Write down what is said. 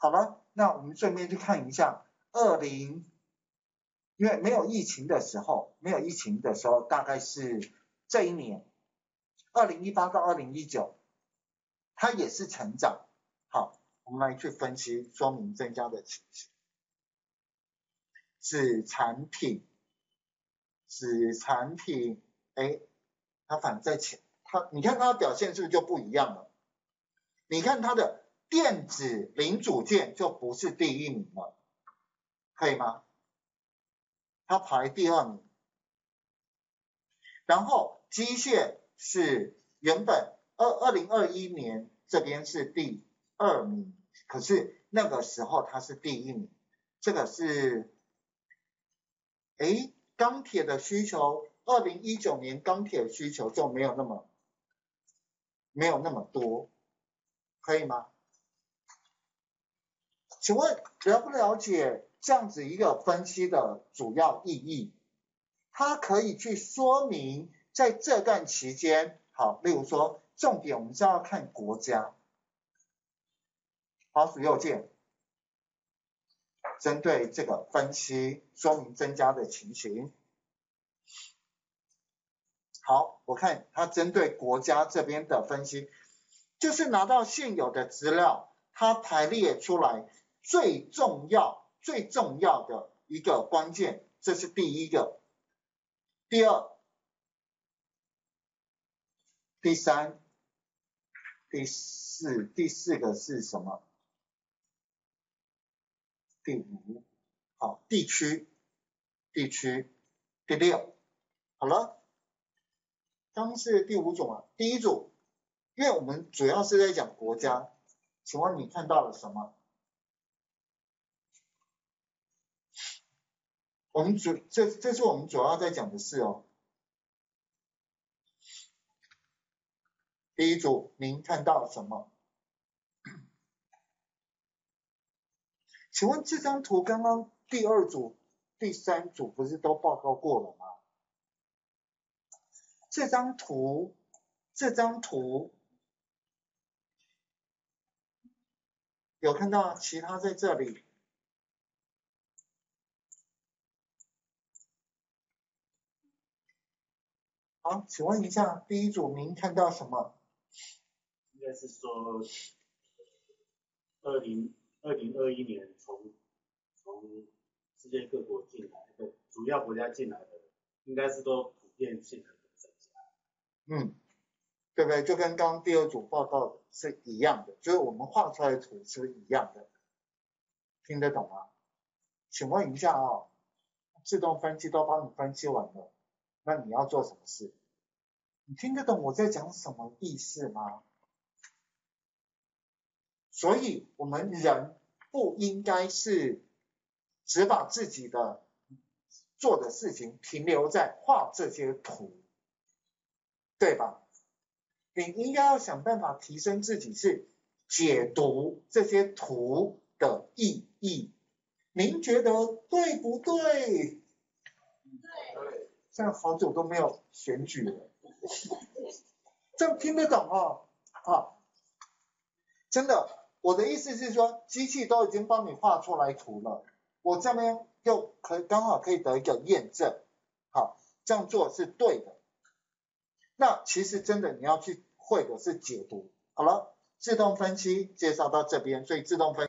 好了，那我们顺便去看一下二零，因为没有疫情的时候，没有疫情的时候，大概是这一年，二零一八到二零一九，它也是成长。好，我们来去分析说明增加的情形。子产品，子产品，哎，它反在前，它你看它的表现是不是就不一样了？你看它的电子零组件就不是第一名了，可以吗？它排第二名，然后机械是原本二二零二一年这边是第二名，可是那个时候它是第一名，这个是。哎，钢铁的需求，二零一九年钢铁需求就没有那么没有那么多，可以吗？请问了不了解这样子一个分析的主要意义？它可以去说明在这段期间，好，例如说重点我们是要看国家，好，属右键。针对这个分析说明增加的情形，好，我看它针对国家这边的分析，就是拿到现有的资料，它排列出来最重要、最重要的一个关键，这是第一个。第二、第三、第四，第四个是什么？第五，好，地区，地区，第六，好了，刚是第五种啊，第一组，因为我们主要是在讲国家，请问你看到了什么？我们主这这是我们主要在讲的事哦。第一组，您看到什么？请问这张图刚刚第二组、第三组不是都报告过了吗？这张图，这张图有看到其他在这里？好，请问一下，第一组您看到什么？应该是说二零。二零二一年从从世界各国进来的主要国家进来的，应该是都普遍性的增加。嗯，对不对？就跟刚刚第二组报告是一样的，就是我们画出来的图是一样的，听得懂吗？请问一下啊，自动分析都帮你分析完了，那你要做什么事？你听得懂我在讲什么意思吗？所以，我们人不应该是只把自己的做的事情停留在画这些图，对吧？你应该要想办法提升自己，是解读这些图的意义。您觉得对不对？对。这样好久都没有选举了，这样听得懂哦？啊，真的。我的意思是说，机器都已经帮你画出来图了，我这边又可刚好可以得一个验证，好，这样做是对的。那其实真的你要去会的是解读。好了，自动分析介绍到这边，所以自动分。